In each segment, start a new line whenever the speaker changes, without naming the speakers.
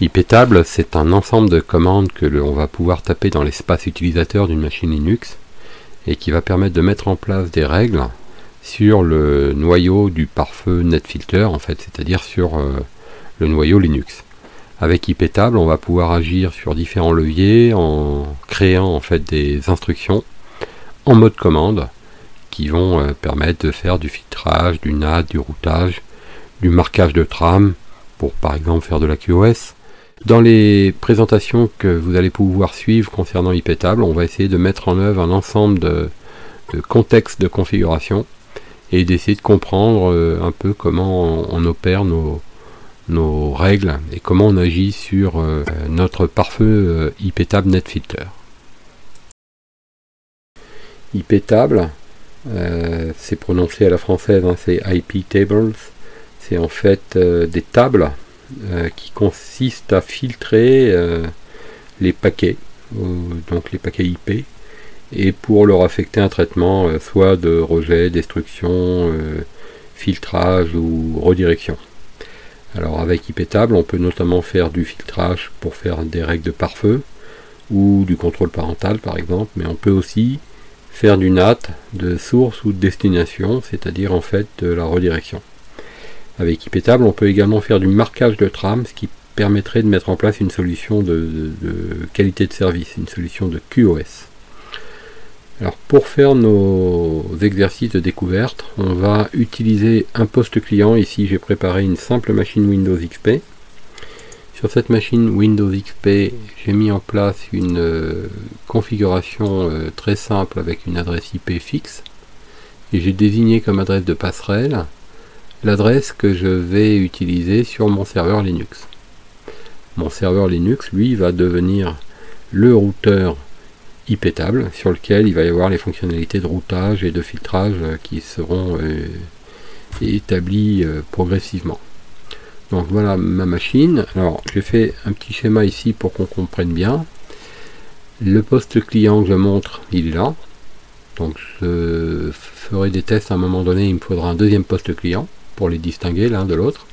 IP table, c'est un ensemble de commandes que l'on va pouvoir taper dans l'espace utilisateur d'une machine Linux et qui va permettre de mettre en place des règles sur le noyau du pare-feu NetFilter, en fait, c'est-à-dire sur euh, le noyau Linux. Avec IP table, on va pouvoir agir sur différents leviers en créant en fait des instructions en mode commande qui vont euh, permettre de faire du filtrage, du NAT, du routage, du marquage de trame pour par exemple faire de la QoS. Dans les présentations que vous allez pouvoir suivre concernant IP table, on va essayer de mettre en œuvre un ensemble de, contextes de configuration et d'essayer de comprendre euh, un peu comment on, opère nos, nos, règles et comment on agit sur euh, notre pare-feu euh, IP table NetFilter. IP table, c'est prononcé à la française, hein, c'est IP tables, c'est en fait des tables euh, qui consiste à filtrer euh, les paquets, donc les paquets IP, et pour leur affecter un traitement euh, soit de rejet, destruction, filtrage ou redirection. Alors avec IP table, on peut notamment faire du filtrage pour faire des règles de pare-feu ou du contrôle parental par exemple, mais on peut aussi faire du NAT de source ou de destination, c'est-à-dire en fait de la redirection. Avec IPTable, on peut également faire du marquage de trame, ce qui permettrait de mettre en place une solution de, qualité de service, une solution de QoS. Alors pour faire nos exercices de découverte, on va utiliser un poste client. Ici j'ai préparé une simple machine Windows XP. Sur cette machine Windows XP, j'ai mis en place une euh, configuration euh, très simple avec une adresse IP fixe. Et j'ai désigné comme adresse de passerelle l'adresse que je vais utiliser sur mon serveur Linux. Mon serveur Linux, lui, va devenir le routeur IP table sur lequel il va y avoir les fonctionnalités de routage et de filtrage qui seront euh, établies euh, progressivement. Donc voilà ma machine. Alors j'ai fait un petit schéma ici pour qu'on comprenne bien. Le poste client que je montre, il est là. Donc je ferai des tests à un moment donné, il me faudra un deuxième poste client pour les distinguer l'un de l'autre.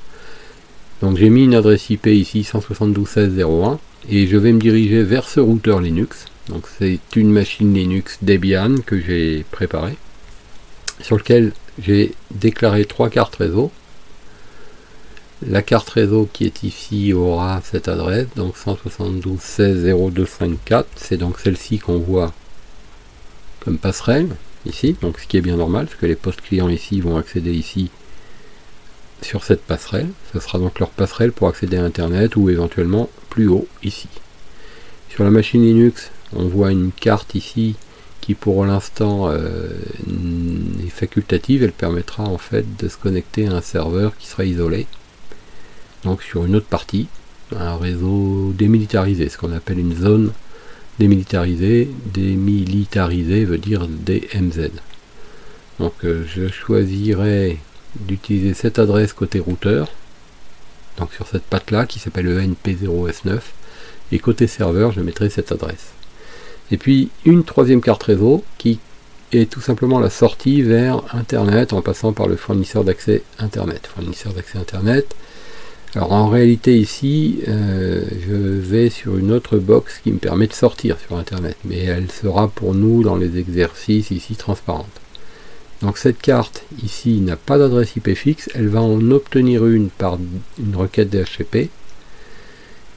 Donc j'ai mis une adresse IP ici 172.16.01 et je vais me diriger vers ce routeur Linux. Donc c'est une machine Linux Debian que j'ai préparée sur lequel j'ai déclaré trois cartes réseau. La carte réseau qui est ici aura cette adresse, donc 172.16.0254, c'est donc celle-ci qu'on voit comme passerelle ici, donc ce qui est bien normal, parce que les postes clients ici vont accéder ici sur cette passerelle. Ce sera donc leur passerelle pour accéder à Internet ou éventuellement plus haut ici. Sur la machine Linux, on voit une carte ici qui pour l'instant euh, est facultative. Elle permettra en fait de se connecter à un serveur qui sera isolé. Donc sur une autre partie, un réseau démilitarisé, ce qu'on appelle une zone démilitarisée. Démilitarisé veut dire DMZ. Donc euh, je choisirai d'utiliser cette adresse côté routeur, donc sur cette patte là qui s'appelle ENP0S9, et côté serveur je mettrai cette adresse. Et puis une troisième carte réseau qui est tout simplement la sortie vers Internet en passant par le fournisseur d'accès Internet. Fournisseur d'accès Internet. Alors en réalité ici, euh, je vais sur une autre box qui me permet de sortir sur Internet, mais elle sera pour nous dans les exercices ici transparente. Donc cette carte ici n'a pas d'adresse IP fixe, elle va en obtenir une par une requête DHCP.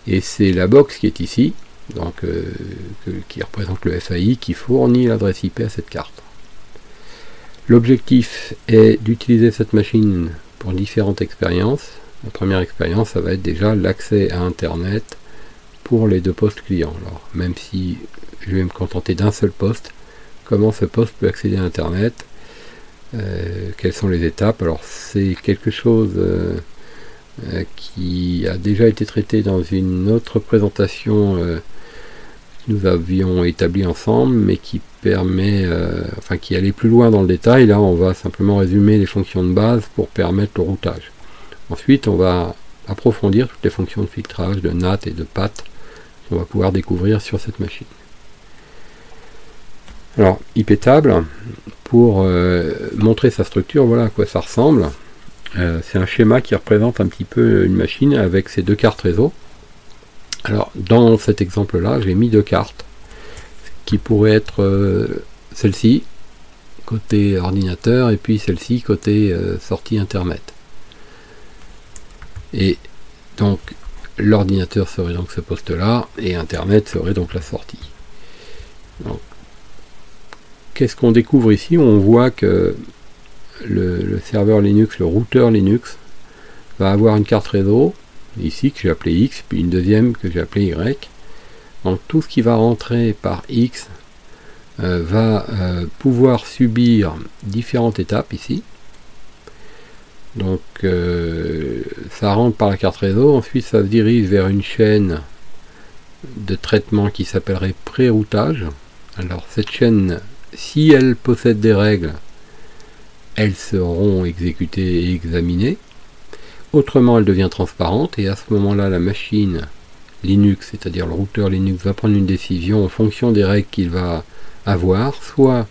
Et c'est la box qui est ici, donc euh, qui représente le FAI, qui fournit l'adresse IP à cette carte. L'objectif est d'utiliser cette machine pour différentes expériences. La première expérience, ça va être déjà l'accès à Internet pour les deux postes clients. Alors, même si je vais me contenter d'un seul poste, comment ce poste peut accéder à Internet? Euh, quelles sont les étapes? Alors c'est quelque chose euh, euh, qui a déjà été traité dans une autre présentation que nous avions établie ensemble, mais qui permet, enfin qui allait plus loin dans le détail. Là, on va simplement résumer les fonctions de base pour permettre le routage. Ensuite, on va approfondir toutes les fonctions de filtrage, de NAT et de PAT qu'on va pouvoir découvrir sur cette machine. Alors, IP table, pour euh, montrer sa structure, voilà à quoi ça ressemble. Euh, c'est un schéma qui représente un petit peu une machine avec ses deux cartes réseau. Alors, dans cet exemple-là, j'ai mis deux cartes qui pourraient être euh, celle-ci, côté ordinateur, et puis celle-ci, côté sortie Internet. Et donc, l'ordinateur serait donc ce poste-là, et Internet serait donc la sortie. Qu'est-ce qu'on découvre ici? On voit que le, serveur Linux, le routeur Linux, va avoir une carte réseau, ici que j'ai appelé X, puis une deuxième que j'ai appelée Y. Donc tout ce qui va rentrer par X euh, va euh, pouvoir subir différentes étapes ici. Donc euh, ça rentre par la carte réseau, ensuite ça se dirige vers une chaîne de traitement qui s'appellerait pré-routage. Alors cette chaîne, si elle possède des règles, elles seront exécutées et examinées. Autrement, elle devient transparente et à ce moment-là, la machine Linux, c'est-à-dire le routeur Linux, va prendre une décision en fonction des règles qu'il va avoir, soit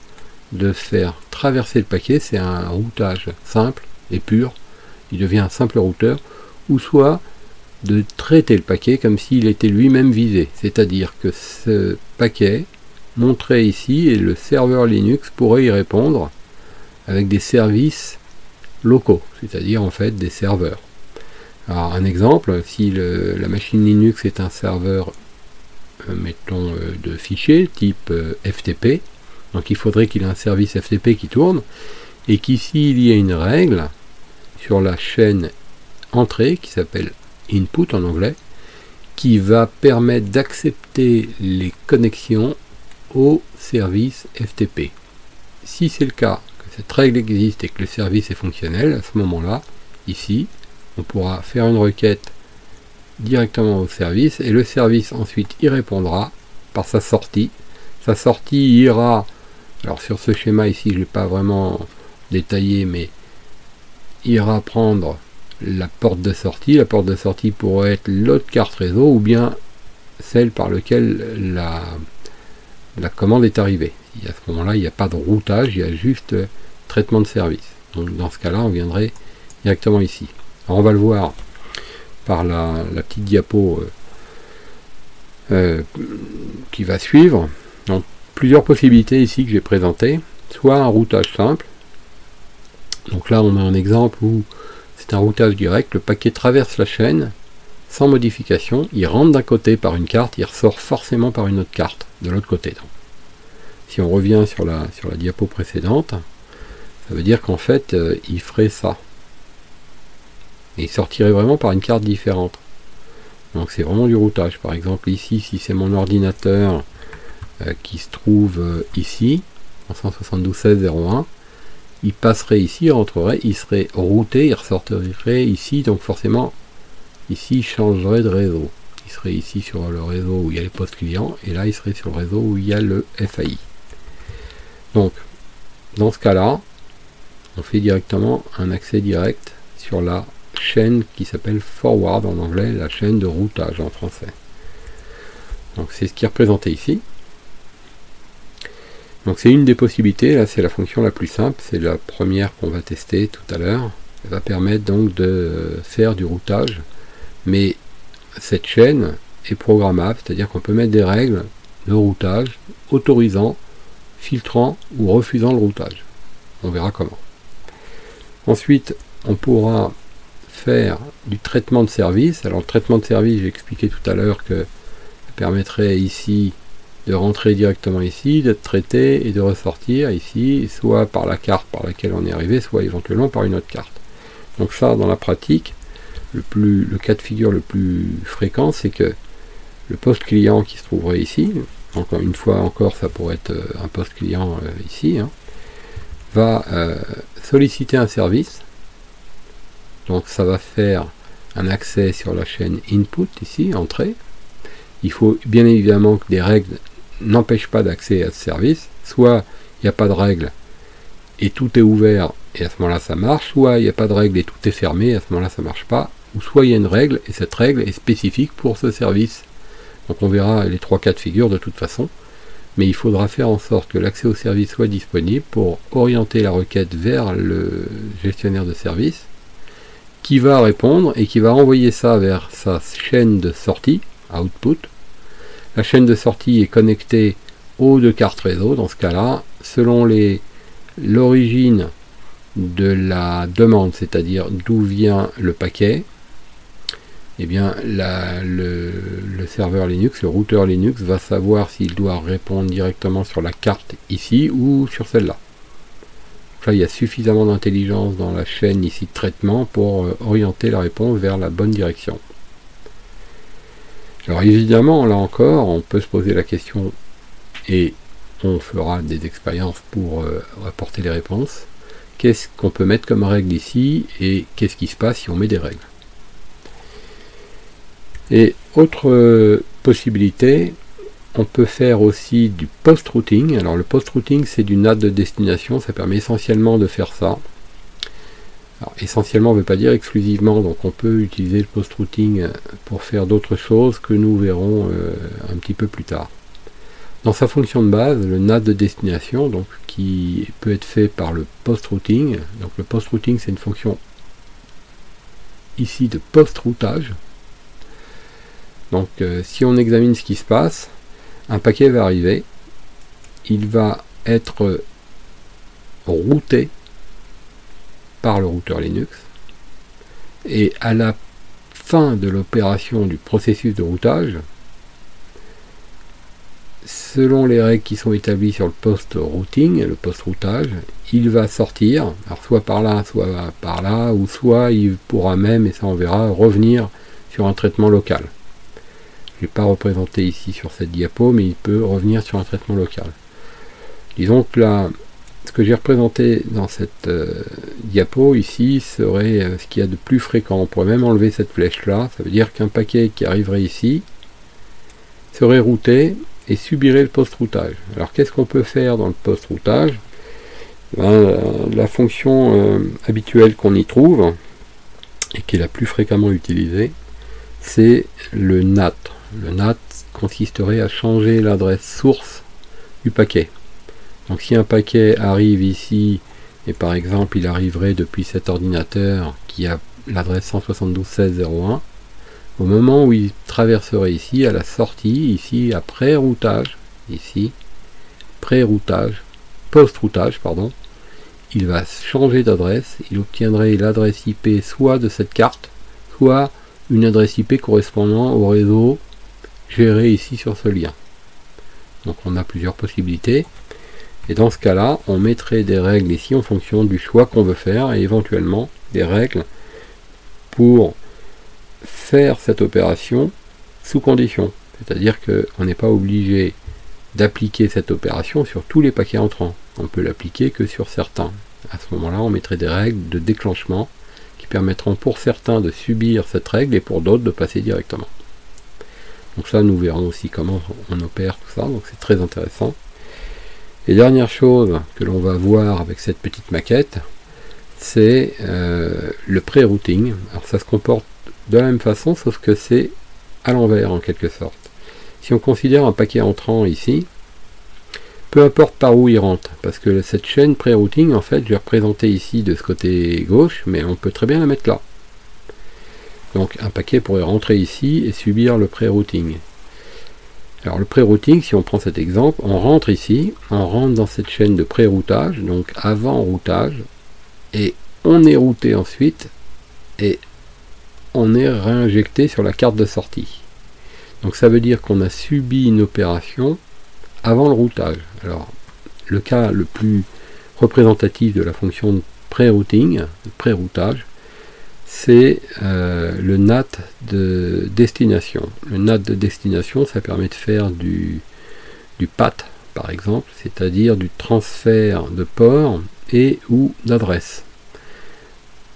de faire traverser le paquet, c'est un routage simple et pur, il devient un simple routeur, ou soit de traiter le paquet comme s'il était lui-même visé, c'est-à-dire que ce paquet montré ici et le serveur Linux pourrait y répondre avec des services locaux, c'est-à-dire en fait des serveurs. Alors un exemple, si la machine Linux est un serveur, euh, mettons, euh, de fichiers type euh, FTP, donc il faudrait qu'il ait un service FTP qui tourne, et qu'ici il y ait une règle sur la chaîne entrée qui s'appelle input en anglais, qui va permettre d'accepter les connexions au service FTP. Si c'est le cas, que cette règle existe et que le service est fonctionnel, à ce moment-là, ici, on pourra faire une requête directement au service et le service ensuite y répondra par sa sortie. Sa sortie ira, alors sur ce schéma ici je ne l'ai pas vraiment détaillé mais ira prendre la porte de sortie. La porte de sortie pourrait être l'autre carte réseau ou bien celle par laquelle la, la commande est arrivée. à ce moment-là, il n'y a pas de routage, il y a juste traitement de service. Donc dans ce cas-là, on viendrait directement ici on va le voir par la, petite diapo euh, euh, qui va suivre. Donc plusieurs possibilités ici que j'ai présentées. Soit un routage simple. Donc là on a un exemple où c'est un routage direct. Le paquet traverse la chaîne sans modification. Il rentre d'un côté par une carte, il ressort forcément par une autre carte de l'autre côté. Si on revient sur la, sur la diapo précédente, ça veut dire qu'en fait euh, il ferait ça et il sortirait vraiment par une carte différente. Donc c'est vraiment du routage. Par exemple ici, si c'est mon ordinateur euh, qui se trouve euh, ici, en 172.16.01, il passerait ici, il rentrerait, il serait routé, il ressortirait ici, donc forcément ici il changerait de réseau. Il serait ici sur le réseau où il y a les postes clients, et là il serait sur le réseau où il y a le FAI. Donc, dans ce cas-là, on fait directement un accès direct sur la chaîne qui s'appelle forward en anglais, la chaîne de routage en français. Donc c'est ce qui est représenté ici. Donc c'est une des possibilités, là c'est la fonction la plus simple, c'est la première qu'on va tester tout à l'heure. Elle va permettre donc de faire du routage, mais cette chaîne est programmable, c'est-à-dire qu'on peut mettre des règles de routage autorisant, filtrant ou refusant le routage. On verra comment. Ensuite, on pourra faire du traitement de service. Alors le traitement de service, j'ai expliqué tout à l'heure que ça permettrait ici de rentrer directement ici, d'être traité et de ressortir ici, soit par la carte par laquelle on est arrivé, soit éventuellement par une autre carte. Donc ça, dans la pratique, le, plus, le cas de figure le plus fréquent, c'est que le poste client qui se trouverait ici, encore une fois encore, ça pourrait être euh, un poste client euh, ici, hein, va euh, solliciter un service donc ça va faire un accès sur la chaîne input ici, entrée. Il faut bien évidemment que des règles n'empêchent pas d'accès à ce service. Soit il n'y a pas de règles et tout est ouvert et à ce moment-là ça marche, soit il n'y a pas de règles et tout est fermé et à ce moment-là ça marche pas, soit il y a une règle et cette règle est spécifique pour ce service. Donc on verra les trois cas de figure de toute façon, mais il faudra faire en sorte que l'accès au service soit disponible pour orienter la requête vers le gestionnaire de service qui va répondre et qui va renvoyer ça vers sa chaîne de sortie, output. La chaîne de sortie est connectée aux deux cartes réseau. Dans ce cas-là, selon l'origine de la demande, c'est-à-dire d'où vient le paquet, eh bien le, serveur Linux, le routeur Linux va savoir s'il doit répondre directement sur la carte ici ou sur celle-là. Là, il y a suffisamment d'intelligence dans la chaîne ici de traitement pour euh, orienter la réponse vers la bonne direction. Alors évidemment, là encore, on peut se poser la question et on fera des expériences pour euh, apporter les réponses. Qu'est-ce qu'on peut mettre comme règle ici et qu'est-ce qui se passe si on met des règles? Et autre euh, possibilité, on peut faire aussi du post-routing. Alors le post-routing, c'est du NAT de destination, ça permet essentiellement de faire ça. Alors, essentiellement ne veut pas dire exclusivement, donc on peut utiliser le post-routing pour faire d'autres choses que nous verrons euh, un petit peu plus tard. Dans sa fonction de base, le NAT de destination, donc qui peut être fait par le post-routing. Donc le post-routing, c'est une fonction ici de post-routage. Donc euh, si on examine ce qui se passe, un paquet va arriver, il va être routé par le routeur Linux, et à la fin de l'opération du processus de routage, selon les règles qui sont établies sur le post-routing, le post-routage, il va sortir, alors soit par là, soit par là, ou soit il pourra même, et ça on verra, revenir sur un traitement local. Je ne l'ai pas représenté ici sur cette diapo, mais il peut revenir sur un traitement local. Disons que là, ce que j'ai représenté dans cette euh, diapo ici serait euh, ce qu'il y a de plus fréquent. On pourrait même enlever cette flèche là. Ça veut dire qu'un paquet qui arriverait ici serait routé et subirait le post-routage. Alors qu'est-ce qu'on peut faire dans le post-routage? Ben, La fonction euh, habituelle qu'on y trouve, et qui est la plus fréquemment utilisée, c'est le NAT. Le NAT consisterait à changer l'adresse source du paquet. Donc si un paquet arrive ici, et par exemple il arriverait depuis cet ordinateur qui a l'adresse 172.16.01, au moment où il traverserait ici, à la sortie, ici, à pré-routage, ici, pré-routage, post-routage, pardon, il va changer d'adresse, il obtiendrait l'adresse IP soit de cette carte, soit une adresse IP correspondant au réseau géré ici sur ce lien. Donc on a plusieurs possibilités. Et dans ce cas-là, on mettrait des règles ici en fonction du choix qu'on veut faire et éventuellement des règles pour faire cette opération sous condition. C'est-à-dire qu'on n'est pas obligé d'appliquer cette opération sur tous les paquets entrants. On peut l'appliquer que sur certains. À ce moment-là, on mettrait des règles de déclenchement permettront pour certains de subir cette règle et pour d'autres de passer directement. Donc ça, nous verrons aussi comment on opère tout ça, donc c'est très intéressant. Et dernière chose que l'on va voir avec cette petite maquette, c'est euh, le pré-routing. Alors ça se comporte de la même façon, sauf que c'est à l'envers en quelque sorte. Si on considère un paquet entrant ici, peu importe par où il rentre, parce que cette chaîne pré-routing, en fait, je vais représenter ici de ce côté gauche, mais on peut très bien la mettre là. Donc un paquet pourrait rentrer ici et subir le pré-routing. Alors le pré-routing, si on prend cet exemple, on rentre ici, on rentre dans cette chaîne de pré-routage, donc avant routage, et on est routé ensuite, et on est réinjecté sur la carte de sortie. Donc ça veut dire qu'on a subi une opération avant le routage. Alors le cas le plus représentatif de la fonction de pré-routing, pré-routage, c'est euh, le NAT de destination. Le NAT de destination, ça permet de faire du, du PAT, par exemple, c'est-à-dire du transfert de port et ou d'adresse.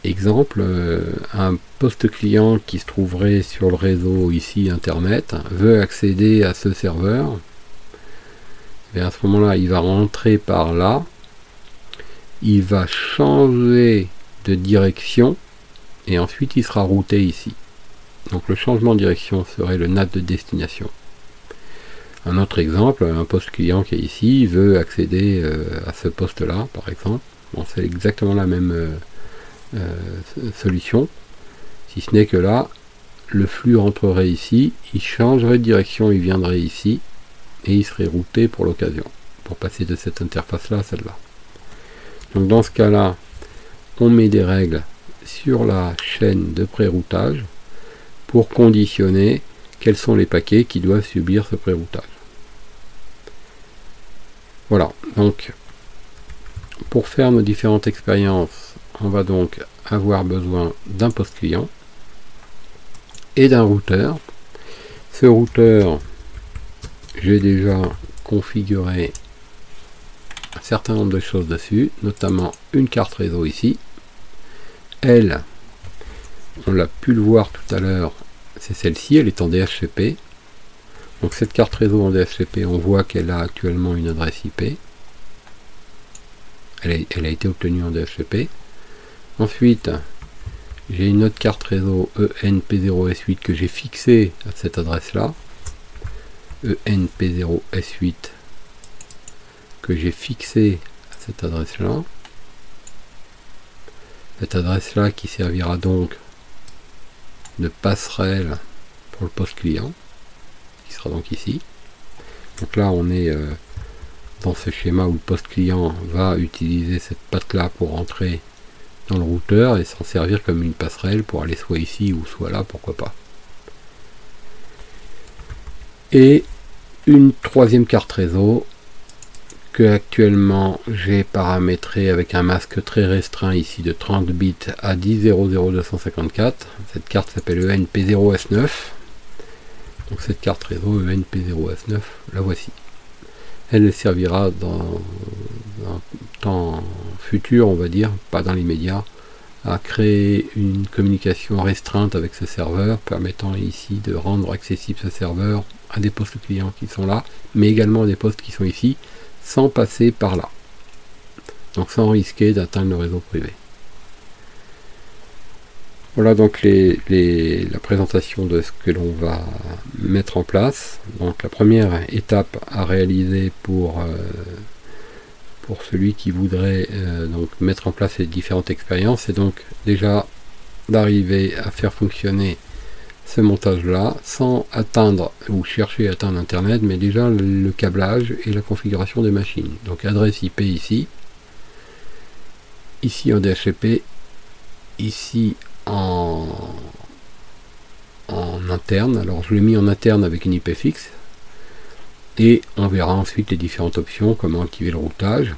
Exemple, euh, un poste client qui se trouverait sur le réseau ici Internet veut accéder à ce serveur. À ce moment-là, il va rentrer par là. Il va changer de direction et ensuite il sera routé ici. Donc le changement de direction serait le NAT de destination. Un autre exemple, un poste client qui est ici veut accéder euh, à ce poste-là, par exemple. Bon, c'est exactement la même euh, euh, solution, si ce n'est que là, le flux rentrerait ici, il changerait de direction, il viendrait ici, et il serait routé pour l'occasion, pour passer de cette interface-là à celle-là. Donc dans ce cas-là, on met des règles sur la chaîne de pré-routage pour conditionner quels sont les paquets qui doivent subir ce pré-routage. Voilà, donc pour faire nos différentes expériences, on va donc avoir besoin d'un poste client et d'un routeur. Ce routeur, j'ai déjà configuré un certain nombre de choses dessus, notamment une carte réseau ici. Elle, on l'a pu le voir tout à l'heure, c'est celle-ci, elle est en DHCP. Donc cette carte réseau en DHCP, on voit qu'elle a actuellement une adresse IP. Elle a, été obtenue en DHCP. Ensuite, j'ai une autre carte réseau ENP0S8 que j'ai fixée à cette adresse-là. ENP0S8 que j'ai fixée à cette adresse-là. Cette adresse-là qui servira donc de passerelle pour le poste client, qui sera donc ici. Donc là, on est euh, dans ce schéma où le poste client va utiliser cette patte-là pour entrer dans le routeur et s'en servir comme une passerelle pour aller soit ici ou soit là, pourquoi pas. Et une troisième carte réseau que actuellement j'ai paramétré avec un masque très restreint ici de 30 bits à 10.00254. Cette carte s'appelle ENP0S9. Donc cette carte réseau ENP0S9, la voici. Elle servira dans un temps futur, on va dire, pas dans l'immédiat, à créer une communication restreinte avec ce serveur, permettant ici de rendre accessible ce serveur à des postes clients qui sont là, mais également à des postes qui sont ici, sans passer par là. Donc sans risquer d'atteindre le réseau privé. Voilà donc les, la présentation de ce que l'on va mettre en place. Donc la première étape à réaliser pour, euh, pour celui qui voudrait euh, donc mettre en place ces différentes expériences, c'est donc déjà d'arriver à faire fonctionner ce montage là sans atteindre ou chercher à atteindre internet mais déjà le, câblage et la configuration des machines. Donc adresse IP ici. Ici en DHCP ici en en interne. Alors je l'ai mis en interne avec une IP fixe. Et on verra ensuite les différentes options comment activer le routage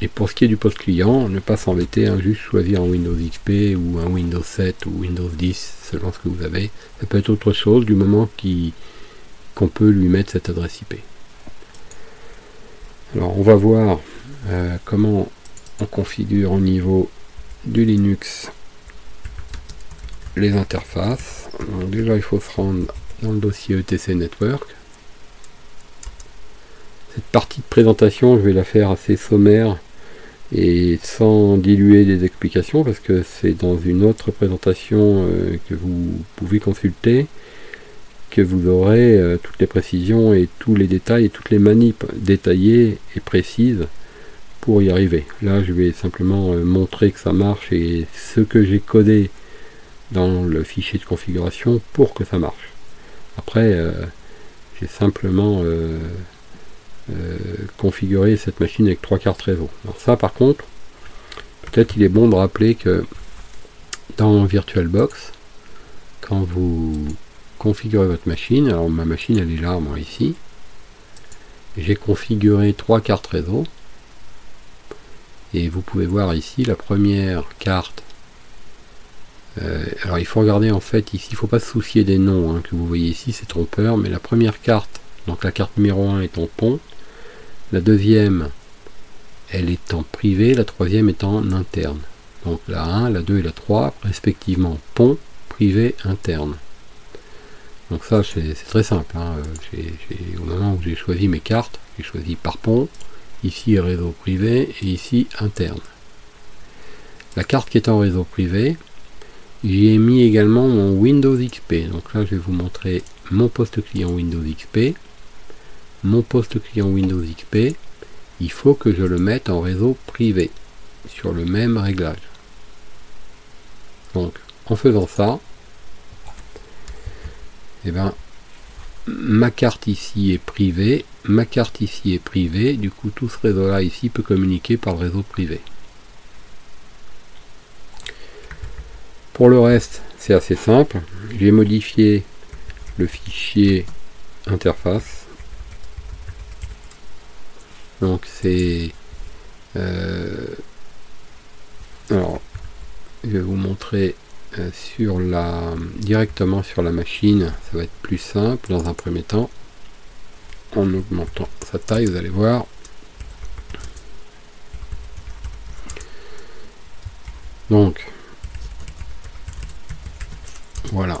et pour ce qui est du poste client, ne pas s'embêter, hein, juste choisir un Windows XP ou un Windows 7 ou Windows 10 selon ce que vous avez. Ça peut être autre chose du moment qu'on peut lui mettre cette adresse IP. Alors on va voir euh, comment on configure au niveau du Linux les interfaces. déjà il faut se rendre dans le dossier ETC Network. Cette partie de présentation, je vais la faire assez sommaire et sans diluer des explications parce que c'est dans une autre présentation euh, que vous pouvez consulter que vous aurez euh, toutes les précisions et tous les détails et toutes les manips détaillées et précises pour y arriver. Là je vais simplement euh, montrer que ça marche et ce que j'ai codé dans le fichier de configuration pour que ça marche. Après j'ai simplement configurer cette machine avec trois cartes réseau. Alors ça par contre, peut-être il est bon de rappeler que dans VirtualBox, quand vous configurez votre machine, alors ma machine elle est là, moi ici, j'ai configuré trois cartes réseau, et vous pouvez voir ici la première carte. Euh, alors il faut regarder en fait ici, il ne faut pas se soucier des noms hein, que vous voyez ici, c'est trompeur, mais la première carte, donc la carte numéro 1 est en pont, la deuxième, elle est en privé, la troisième est en interne. Donc la 1, la 2 et la 3, respectivement, pont, privé, interne. Donc ça, c'est très simple. Hein. au moment où j'ai choisi mes cartes, j'ai choisi par pont, ici réseau privé et ici interne. La carte qui est en réseau privé, j'y ai mis également mon Windows XP. Donc là, je vais vous montrer mon poste client Windows XP mon poste client Windows XP, il faut que je le mette en réseau privé sur le même réglage. Donc, en faisant ça, eh ben ma carte ici est privée, ma carte ici est privée, du coup tout ce réseau là ici peut communiquer par le réseau privé. Pour le reste, c'est assez simple. J'ai modifié le fichier interface. Donc c'est... Euh, alors, je vais vous montrer euh, sur la, directement sur la machine. Ça va être plus simple dans un premier temps. En augmentant sa taille, vous allez voir. Donc, voilà.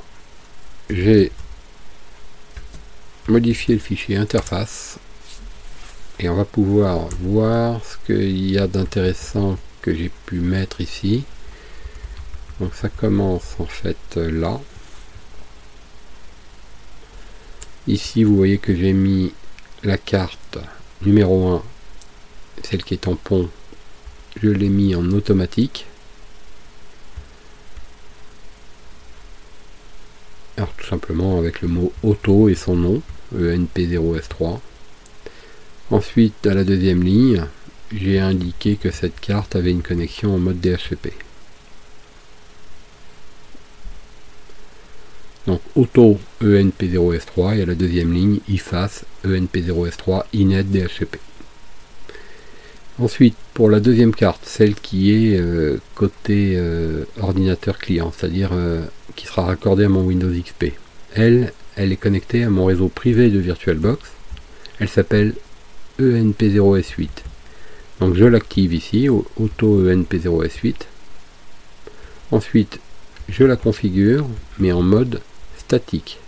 J'ai modifié le fichier interface et on va pouvoir voir ce qu'il y a d'intéressant que j'ai pu mettre ici. Donc ça commence en fait là. Ici vous voyez que j'ai mis la carte numéro 1, celle qui est en pont, je l'ai mis en automatique. Alors tout simplement avec le mot auto et son nom, ENP0S3. Ensuite, à la deuxième ligne, j'ai indiqué que cette carte avait une connexion en mode DHCP. Donc auto ENP0S3 et à la deuxième ligne IFAS ENP0S3 INET DHCP. Ensuite, pour la deuxième carte, celle qui est euh, côté euh, ordinateur client, c'est-à-dire euh, qui sera raccordée à mon Windows XP. Elle, elle est connectée à mon réseau privé de VirtualBox. Elle s'appelle ENP0S8. Donc je l'active ici, Auto ENP0S8. Ensuite, je la configure, mais en mode statique.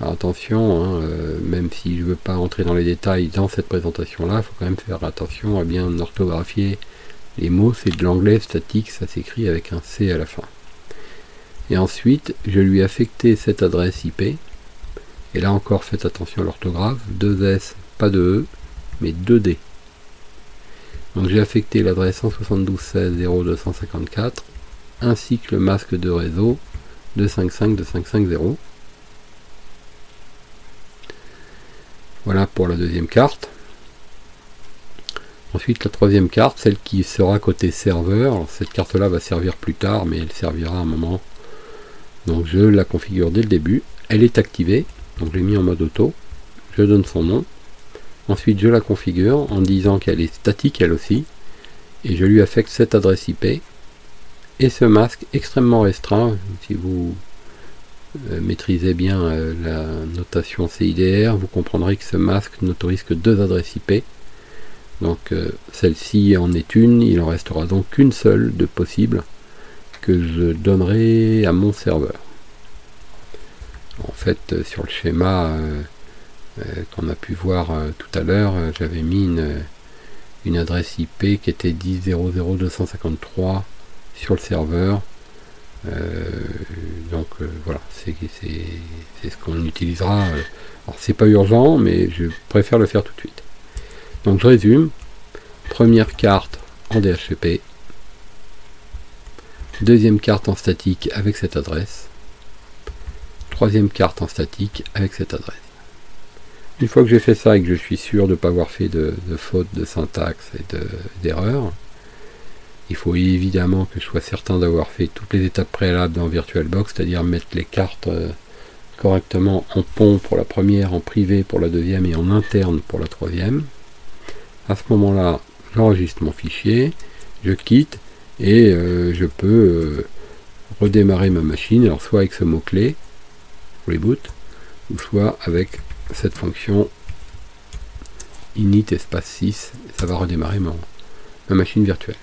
Alors attention, hein, euh, même si je ne veux pas entrer dans les détails dans cette présentation-là, il faut quand même faire attention à bien orthographier les mots. C'est de l'anglais statique, ça s'écrit avec un C à la fin. Et ensuite, je lui ai affecté cette adresse IP. Et là encore, faites attention à l'orthographe. 2S, pas de E, mais 2D. Donc j'ai affecté l'adresse 172.16.0254 ainsi que le masque de réseau 255.255.0. Voilà pour la deuxième carte. Ensuite la troisième carte, celle qui sera côté serveur. cette carte là va servir plus tard, mais elle servira un moment. Donc je la configure dès le début. Elle est activée, donc je l'ai mis en mode auto. Je donne son nom. Ensuite je la configure en disant qu'elle est statique elle aussi. Et je lui affecte cette adresse IP et ce masque extrêmement restreint. Si vous euh, maîtrisez bien euh, la notation CIDR, vous comprendrez que ce masque n'autorise que deux adresses IP. Donc euh, celle-ci en est une, il en restera donc qu'une seule de possible que je donnerai à mon serveur. En fait, sur le schéma qu'on a pu voir tout à l'heure, j'avais mis une, adresse IP qui était 10.00253 sur le serveur euh, donc euh, voilà, c'est ce qu'on utilisera. Alors c'est pas urgent, mais je préfère le faire tout de suite. Donc je résume. Première carte en DHCP. Deuxième carte en statique avec cette adresse. Troisième carte en statique avec cette adresse. Une fois que j'ai fait ça et que je suis sûr de ne pas avoir fait de, de faute de syntaxe et d'erreur, il faut évidemment que je sois certain d'avoir fait toutes les étapes préalables dans VirtualBox, c'est-à-dire mettre les cartes euh, correctement en pont pour la première, en privé pour la deuxième et en interne pour la troisième. À ce moment-là, j'enregistre mon fichier, je quitte et euh, je peux euh, redémarrer ma machine, alors soit avec ce mot-clé, reboot, ou soit avec cette fonction init espace 6, ça va redémarrer ma machine virtuelle.